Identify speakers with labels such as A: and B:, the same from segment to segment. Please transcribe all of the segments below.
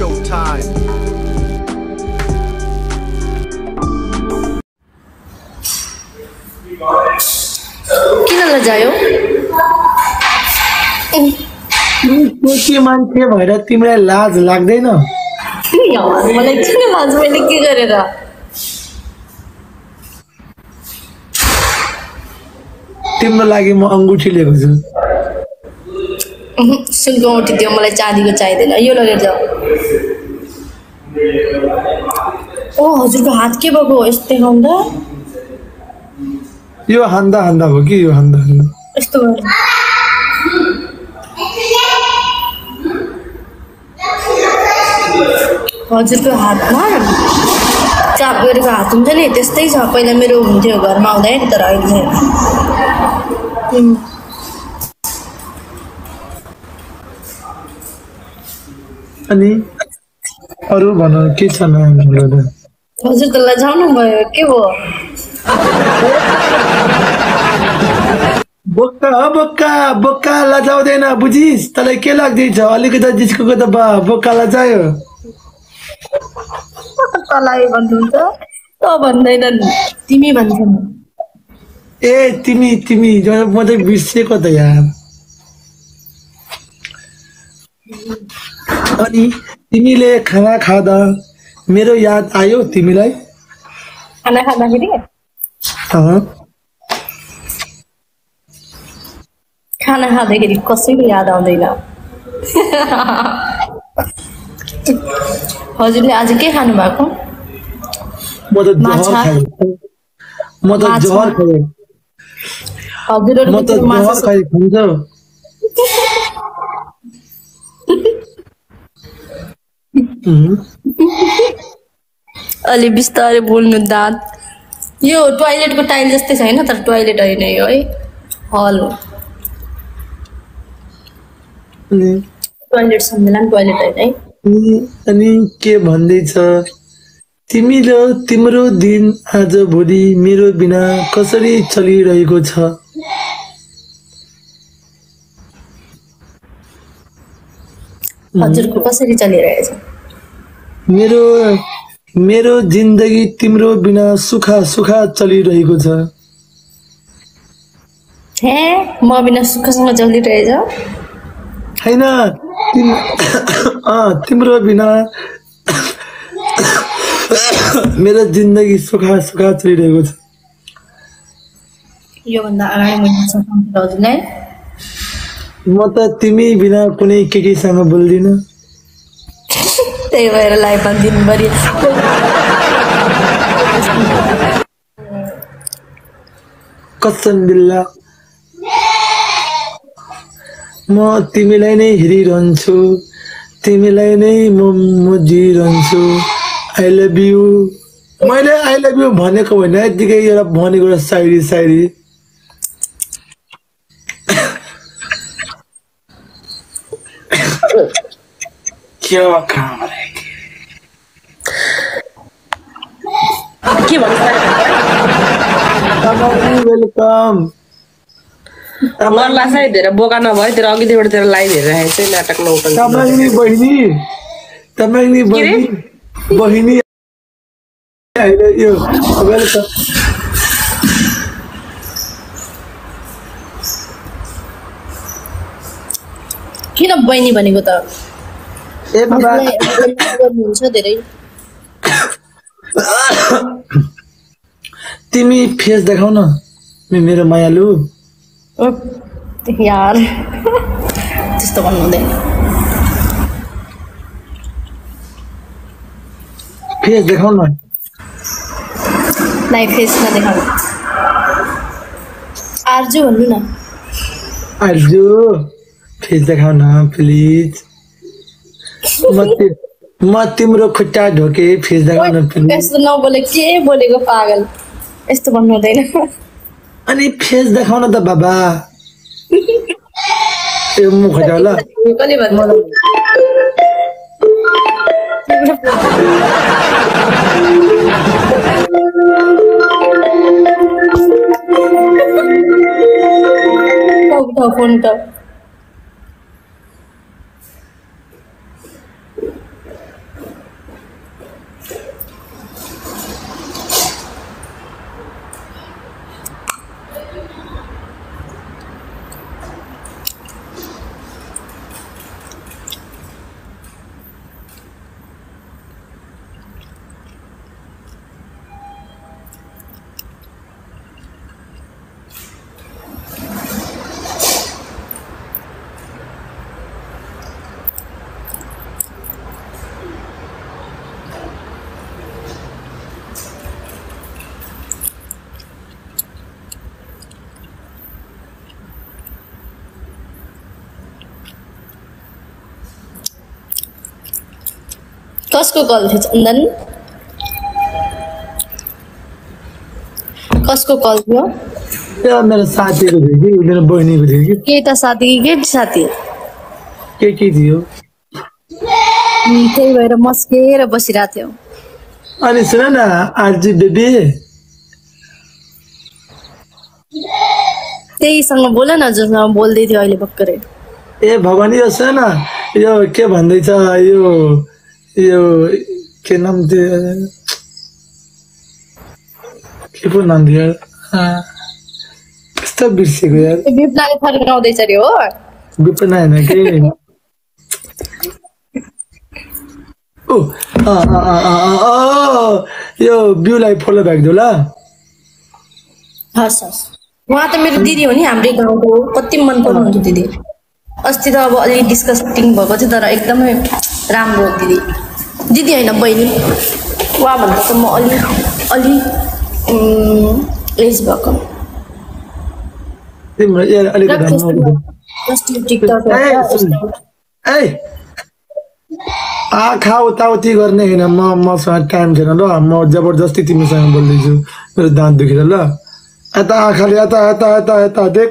A: showtime.
B: किन लजायो?
C: केटी मान्छे भएर तिमीलाई लाज लाग्दैन?
B: मलाई किन लाज? मैले के गरेर?
C: तिम्रो लागि म अङ्गुठी लिएको छु।
B: सुनको औँठी त्यो मलाई चाँदीको चाहिँदैन। यो लगेर जाऊ। ओ हजुरको हात के भएको यस्तै खाउँदा
C: यो हान्दा हान्दा हो कि यो हान्दा हान्दा
B: यस्तो गरेर हजुरको हातमा चाप गरेको हात हुन्छ नि त्यस्तै छ पहिला मेरो हुन्थ्यो घरमा आउँदाखेरि तर अहिले
C: अनि अरू भन के छ नयाँ कुरो?
B: हजुर त लजाउनु भयो। के भयो?
C: बोक्का बोक्का बोक्का लजाउँदैन बुझिस? तँलाई के लाग्दैछ? अलिकति जिस्को त बा बोक्का लजायो
B: तँलाई भन्नुहुन्छ? त भन्दैनन् तिमी भन्छन्
C: ए तिमी तिमी जो- म चाहिँ बिर्सेको त यार। अनि तिमीले खाना खाँदा मेरो याद आयो तिमीलाई?
B: खाना खाँदाखेरि खाना खाँदाखेरि कसैको याद आउँदैन। हजुरले आज के खानु भएको
C: म
B: अलि बिस्तारै बोल्नु दाँत। यो टोइलेटको टाइल जस्तै छैन तर टोइलेट होइन यो है। हल हो। टोइलेट सम्झेला नि टोइलेट होइन है।
C: अनि अनि के भन्दैछ? तिमी र तिम्रो दिन आज भोलि मेरो बिना कसरी चलिरहेको छ?
B: हजुरको कसरी चलिरहेछ?
C: मेरो मेरो जिन्दगी तिम्रो बिना सुखा सुखा चलिरहेको छ।
B: हे म बिना सुखसँग चलिरहेछ?
C: होइन तिम तिम्रो बिना मेरो जिन्दगी सुखा सुखा चलिरहेको छ।
B: योभन्दा अगाडि
C: म त तिमी बिना कुनै केटीसँग बोल्दिनँ।
B: त्यही भएर लाइफमा दिनभरि
C: कसम बिल्ला। म तिमीलाई नै हेरिरहन्छु। तिमीलाई नै म मोजिरहन्छु। आई लभ यु मैले आई लभ यु भनेको होइन यत्तिकै एउटा भनेको एउटा सायरी सायरी। क्या काम
B: के भन्छ
C: वेलकम
D: मर्ला चाहिँ धेरै बोका नभए तेरो अघिदेखिबाट तेरो लाइभ हेरिरहेको चाहिँ नाटक नौटन
C: तमाङ्नी बहिनी तमाङ्नी बहिनी बहिनी यो वेलकम
B: किन बहिनी भनेको त? गर्नुहुन्छ धेरै।
C: तिमी फेस देखाउ न मेरो मायालु।
B: यार। त्यस्तो भन्नु हुँदैन।
C: फेस देखाउ न
B: नाइ फेस नदेखाउनु आर्जु भन्नु न।
C: आर्जु फेस देखाउ न प्लिज। म म तिम्रो खुट्टा ढोके फेस देखाउ न प्लिज।
B: नबोले के बोलेको पागल? यस्तो भन्नु हुँदैन
C: अनि फेस देखाउ न त बाबा ए मुख ल
B: फोन उठाऊ कसको कल थियो? चन्दन? कसको कल थियो?
C: मेरो साथीको थियो कि मेरो बहिनीको थियो कि।
B: केटा साथी? कि केटी साथी?
C: के के थियो?
B: त्यही भएर मस्केर बसिरहेको थियो।
C: अनि सुन न आरजी बेबी।
B: त्यहीसँग बोल न जोसँग बोल्दै थियो अहिले भर्खरै।
C: ए भगवान् यो सुन न यो के भन्दैछ यो यो के नाम थियो के पो नाम थियो? कस्तो बिर्सेको यार।
B: बिपनाले फर्काउँदैछ अरे हो?
C: विपना होइन कि? ओ यो बिउलाई फलो ब्याग दियो ल।
B: हस् हस्। उहाँ त मेरो दिदी हो नि हाम्रै गाउँको। कति मन पर्नुहुन्छ दिदी। अस्ति त अब अलि डिस्कस्टिङ भएको थियो तर एकदमै राम्रो हो दिदी। दिदी होइन बहिनी उहाँभन्दा त म अलि अलि एज भएको
C: आँखा उताउति गर्ने होइन म मसँग टाइम छैन ल म जबरजस्ती तिमीसँग बोल्दैछु मेरो दाँत दुखेर ल यता आँखाले यता यता यता यता देख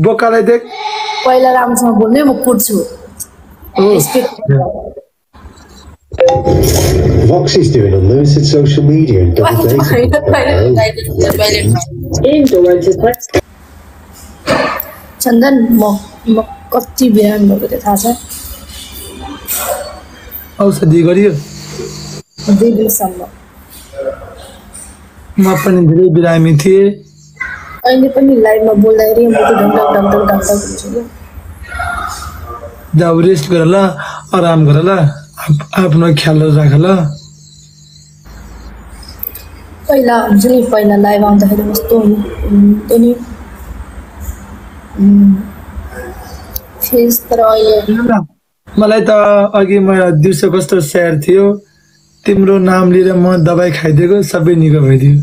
C: बोकालाई देख
B: पहिला राम्रोसँग बोल्ने म कुट्छु Respect.
A: Voxy's doing unlimited social media and double dating.
B: चन्दन म म कति बिरामी भएको थियो थाहा छ
C: औषधि गरियो
B: दुई दिनसम्म
C: म पनि धेरै बिरामी थिएँ
B: अहिले पनि लाइभमा बोल्दाखेरि म त ढङ्डक ढङ्डक ढङ्डक हुन्छु कि
C: जाऊ रेस्ट गर ल आराम गर ल आफ्नो ख्याल राख ल
B: पहिला हुन्छ नि पहिला लाइभ आउँदाखेरि कस्तो हुन्थ्यो नि तर अहिले
C: मलाई त अघि म दिउँसो कस्तो स्याहार थियो तिम्रो नाम लिएर म दबाई खाइदिएको सबै निको भइदियो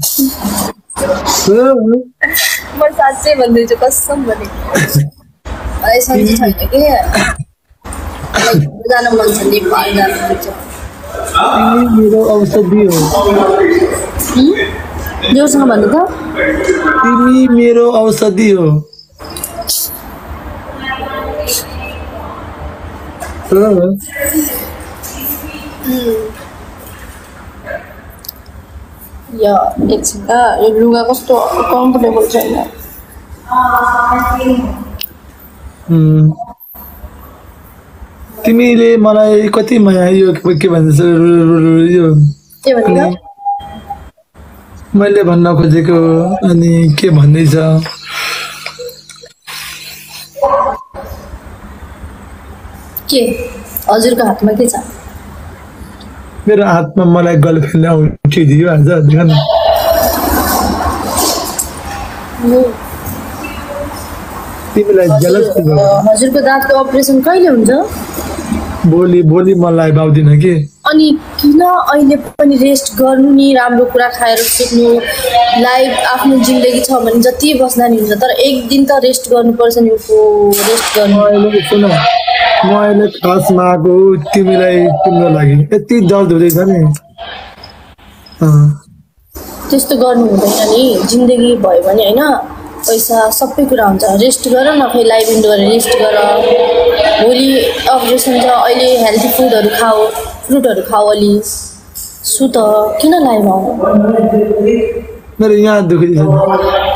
B: म साँच्चै भन्दैछु कसम भने मलाई सन्चै छैन कि मलाई जान मन छ नेपाल जानु मन छ
C: तिमी मेरो औषधि हो
B: जोरसँग भन्नु त
C: तिमी मेरो औषधि हो हो।
B: यो एकछिन ल यो लुगा कस्तो कम्फर्टेबल छैन
C: उम्. तिमीले मलाई कति माया यो के भन्छ यो मैले भन्न खोजेको अनि के भन्दैछ?
B: के? हजुरको हातमा के छ?
C: मेरो हातमा मलाई गर्लफ्रेन्डले उठिदियो आज देख न। तिमीलाई जलस
B: हजुरको दाँतको अपरेसन कहिले हुन्छ?
C: भोलि भोलि मलाई बाउदिन कि?
B: अनि किन अहिले पनि रेस्ट गर्नु नि? राम्रो कुरा खाएर सुत्नु लाइफ आफ्नो जिन्दगी छ भने जति बस्दा नि हुन्छ तर एक दिन त रेस्ट गर्नुपर्छ नि उसको रेस्ट गर्नु।
C: सुन म अहिले खासमा आएको तिमीलाई तिम्रो लागि यति दर्द हुँदैछ नि।
B: त्यस्तो गर्नु हुँदैन नि। जिन्दगी भयो भने होइन पैसा सबै कुरा हुन्छ। रेस्ट गर न खै लाइभ इन्ड गरेर रेस्ट गर। भोलि अपरेसन छ अहिले हेल्दी फुडहरू खाऊ फ्रुटहरू खाऊ अलि। सुत किन लाइभ आउनु
C: मेरो यहाँ दुख्दैछ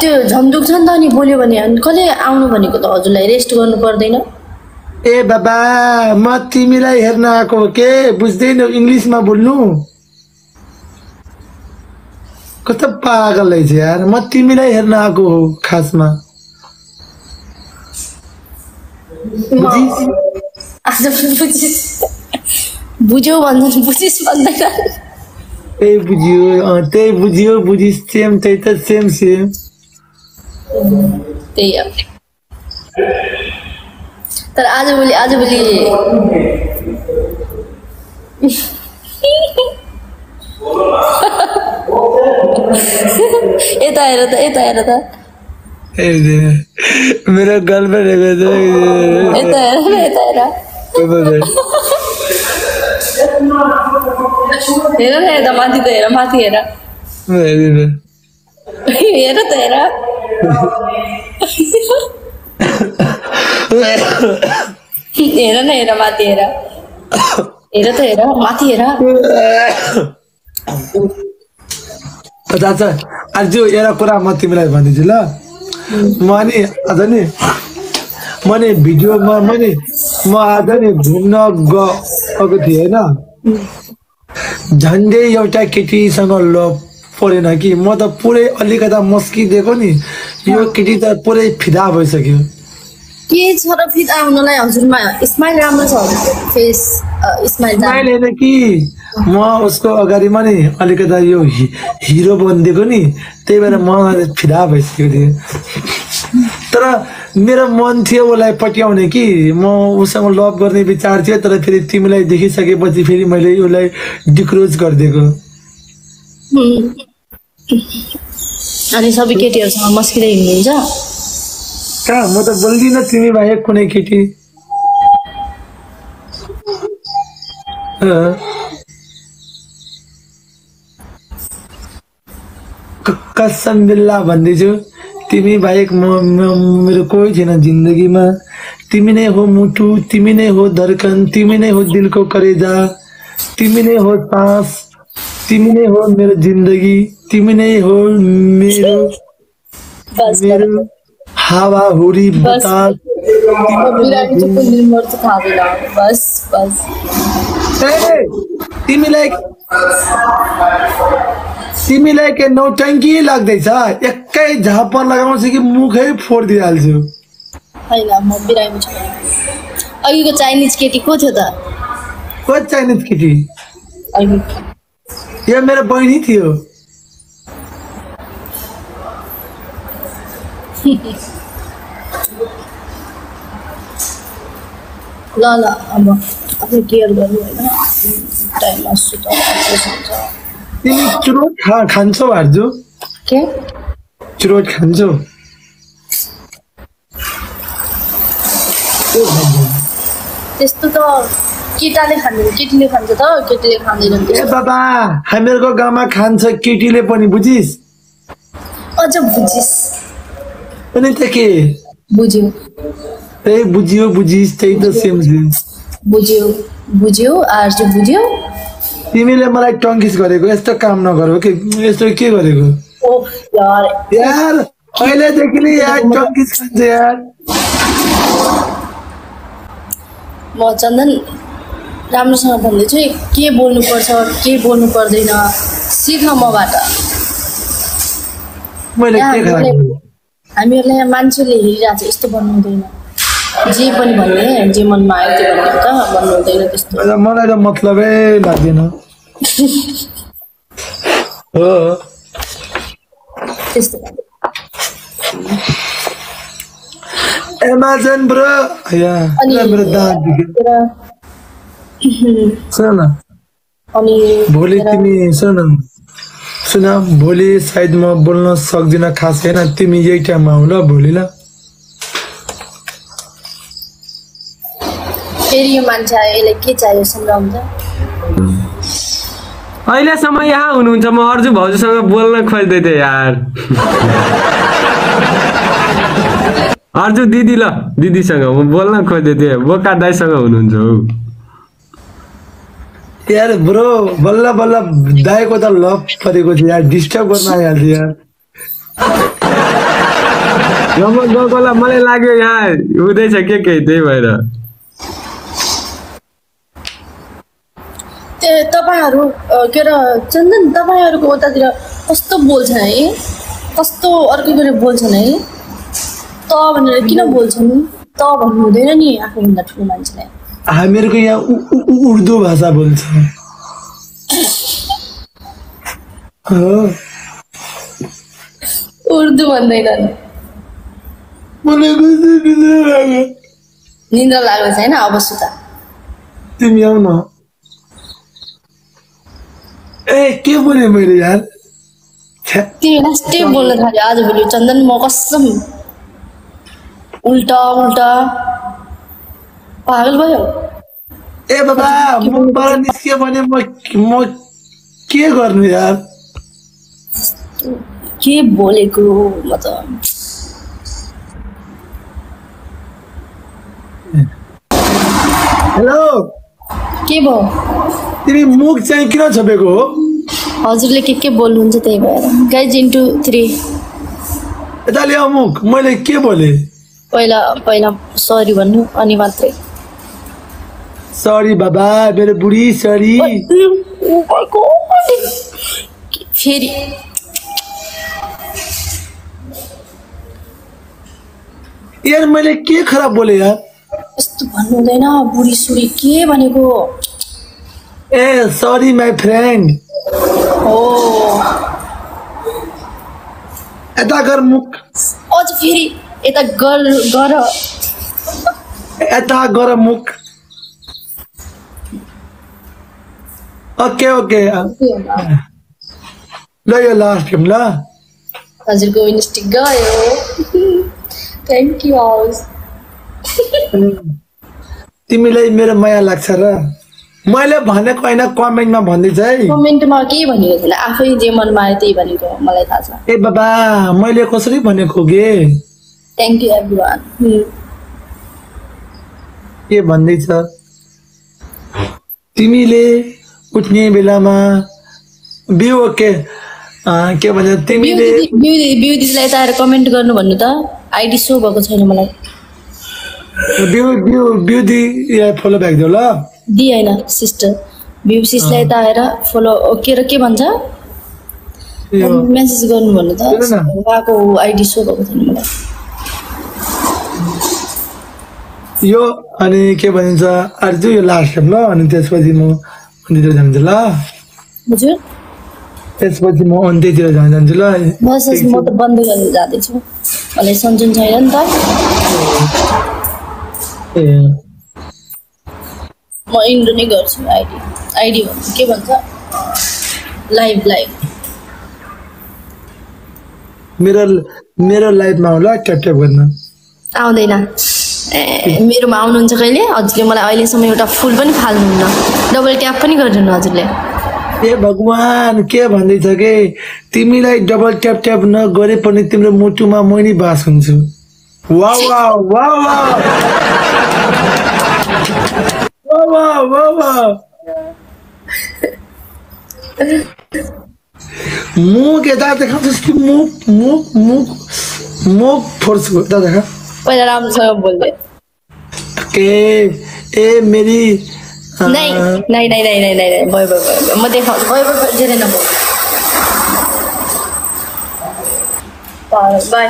B: त्यो झन् दुख्छ नि त अनि बोल्यो भने अनि कसले आउनु भनेको त हजुरलाई? रेस्ट गर्नु पर्दैन।
C: ए बाबा म तिमीलाई हेर्न आएको के? बुझ्दैनौ इङ्ग्लिसमा बोल्नु। कस्तो पागल रहेछ यार। म तिमीलाई हेर्न आएको हो खासमा।
B: बुझ्यो भन्दैन बुझिस् भन्दैन।
C: त्यही बुझियो त्यही बुझियो बुझिस् सेम त्यही त सेम सेम
B: त्यही तर आजभोलि आजभोलि यता हेर त यता हेर त
C: ए, मेरो गर्लफ्रेन्ड
B: यता हेर न, यता हेर हेर न यता माथि त हेर माथि हेर
C: हेरिन।
B: हेर त हेर हेर न हेर माथि
C: चाचा आज एउटा कुरा म तिमीलाई भनिदिन्छु ल। म नि आज नि म नि भिडियोमा म नि म आज नि घुम्न गएको थिएँ होइन। झन्डै एउटा केटीसँग ल परेन कि म त पुरै अलिकता मस्किदिएको नि यो केटी त पुरै फिदा भइसक्यो।
B: के छ र फिट आउनलाई हजुरमा? स्माइल राम्रो छ। फेस स्माइल
C: स्माइल होइन कि? म उसको अगाडिमा नि अलिकता यो हिरो बनिदिएको नि त्यही भएर म फिदा भइसकेको थिएँ। तर मेरो मन थियो उसलाई पट्याउने कि म उसँग लभ गर्ने विचार थियो तर फेरि तिमीलाई देखिसकेपछि फेरि मैले उसलाई डिक्रोज गरिदिएको।
B: अनि सबै केटीहरूसँग मस्किँदै हिँड्नुहुन्छ?
C: कहाँ? म त बोल्दिनँ तिमी बाहेक कुनै केटी। कसम बिल्ला भन्दैछु तिमी बाहेक म मेरो कोही छैन जिन्दगीमा। तिमी नै हो मुटु तिमी नै हो धर्कन तिमी नै हो दिलको करेजा। तिमी नै हो सास तिमी नै हो मेरो जिन्दगी। तिमी नै हो मेरो मेरो हावा हुरी बतास तिमीलाई तिमीलाई के नौटङ्की लाग्दैछ? एकै झापर लगाउँछु कि मुखै फोडिदिइहाल्छु।
B: होइन म बिरामी छु। अघिको चाइनिज केटी को थियो त?
C: को चाइनिज केटी? यो मेरो बहिनी थियो।
B: ल ल अब केयर गर्नु होइन। टाइममा सुत हुन्छ
C: तिमी चुरोट खा खान्छौ हार्जु
B: के
C: चुरोट खान्छौ
B: त्यस्तो त केटाले खाँदैन केटीले खान्छ त केटीले खाँदैन
C: ए बाबा हामीहरूको गाउँमा खान्छ केटीले पनि बुझिस
B: अझ बुझिस
C: अनि त के
B: बुझ्यो
C: त्यही बुझियो बुझिस त्यही त सेम
B: बुझ्यो बुझ्यो आर चाहिँ बुझ्यो
C: तिमीले मलाई टङ्किस गरेको यस्तो काम नगर कि? यस्तो के गरेको?
B: यार
C: नै यार टङ्किस खान्छ यार।
B: म चन्दन राम्रोसँग भन्दैछु है के बोल्नुपर्छ के बोल्नु पर्दैन सिक मबाट हामीहरूलाई मान्छेले हेरिरहेको छ यस्तो भन्नु हुँदैन जे पनि भन्ने जे मनमा आयो त्यो भन्ने त? भन्नु हुँदैन त्यस्तो।
C: मलाई त मतलबै लाग्दैन। हो।
B: त्यस्तो।
C: Amazon bro. या मेरो दाँत सुन
B: अनि
C: भोलि तिमी सुन सुन भोलि सायद म बोल्न सक्दिनँ खास होइन तिमी यही टाइममा आऊ ल भोलि ल।
B: फेरि यो मान्छे आयो यसलाई के चाहियो सम्झाउँछ?
E: अहिलेसम्म यहाँ हुनुहुन्छ म अर्जु भाउजूसँग बोल्न खोज्दै थिएँ यार। अर्जु दिदी ल दिदीसँग म बोल्न खोज्दै थिएँ। बोका दाईसँग हुनुहुन्छ हौ।
C: यार ब्रो बल्ल बल्ल दाइको त लभ परेको थियो यार डिस्टर्ब गर्न आइहाल्थ्यो यार।
E: जब गएकोलाई मलाई लाग्यो यहाँ हुँदैछ के के त्यही भएर।
B: तपाईँहरू के अरे चन्दन तपाईँहरूको उतातिर कस्तो बोल्छन् है? कस्तो अर्कै गरी बोल्छन् है? त भनेर किन बोल्छन्? त भन्नु हुँदैन नि आफूभन्दा ठुलो मान्छेलाई
C: हामीहरूको यहाँ उर्दू भाषा बोल्छ। हो।
B: उर्दू भन्दैनन्। निन्द्रा लागेको छैन अब सुता
C: तिमी आऊ न ए के बोले मैले यार
B: तिमी लास्टै बोल्न थाल्यो आजभोलि चन्दन म कसम उल्टा उल्टा पागल भयो
C: ए बाबा मुखबाट निस्कियो भने म म के गर्नु यार
B: के बोलेको म त
C: हेलो
B: के भयो?
C: तिमी मुख चाहिँ किन छोपेको हो?
B: हजुरले के के बोल्नुहुन्छ त्यही भएर। Guys into three.
C: यता ल्याऊ मुख मैले के बोले?
B: पहिला पहिला सरी भन्नु अनि मात्रै।
C: सरी बाबा मेरो बुढी सरी.
B: फेरि।
C: यार मैले के खराब बोले यार?
B: यस्तो भन्नु हुँदैन? बुढी सुडी के भनेको?
C: ए सरी माई फ्रेन्ड
B: हो
C: यता गर मुख।
B: अझ फेरि यता गर गर।
C: यता गर मुख। Okay okay. ल यो लास्ट गेम ल।
B: हजुरको गयो। थ्याङ्क यू हाउस
C: तिमीलाई मेरो माया लाग्छ र? मैले भनेको होइन कमेन्टमा भनिदिन्छ है।
B: कमेन्टमा केही भनेको थिएन आफै जे मनमा आयो त्यही भनेको मलाई थाहा छ।
C: ए बाबा मैले कसरी भनेको गे
B: थ्याङ्क यू एभ्री वान
C: के भन्दैछ? तिमीले उठ्ने बेलामा बिउ ओके अँ, के भन्छ तिमीले
B: बिउ दिदी बिउ दिदीलाई यता आएर कमेन्ट गर्नु भन्नु त। आइडी सो भएको छैन मलाई।
C: बिउ बिउ बिउ दि फलो ब्याक दियो ल।
B: दि होइन सिस्टर बिउ सिसलाई यता आएर फलो के र के भन्छ?
C: यो
B: मेसेज गर्नु भन्नु त। उहाँको आइडी सो भएको छैन मलाई।
C: यो अनि के भनिन्छ आज यो लास्ट गेम ल अनि त्यसपछि म अन्त्यतिर जान्छु ल।
B: हजुर।
C: त्यसपछि म अन्त्यतिर जान जान्छु ल।
B: बस म त बन्द गरेर जाँदैछु। मलाई सन्चुन छैन नि त। म इन्डो नै गर्छु आइडी। आइडी भन्नु के भन्छ? Live live.
C: मेरो मेरो लाइफमा होला? ट्याप ट्याप गर्न।
B: आउँदैन। ए मेरोमा आउनुहुन्छ कहिले? हजुरले मलाई अहिलेसम्म एउटा फुल पनि फाल्नुहुन्न। डबल ट्याप पनि गरिदिनु हजुरले।
C: ए भगवान के भन्दैछ के? तिमीलाई डबल ट्याप ट्याप नगरे पनि तिम्रो मुटुमा मै नै बास हुन्छु। वा वा वा वा वा वा वा वा मुख यता देखाउँछस् कि मुख मुख मुख मुख फोर्छु यता देखा।
B: पहिला राम्रोसँग बोल्दै
C: के ए मेरी अँ,
B: नै नै नै नै नै नै नै भयो भयो भयो भयो म देखाउँछु भयो भयो भयो धेरै नबोल बाई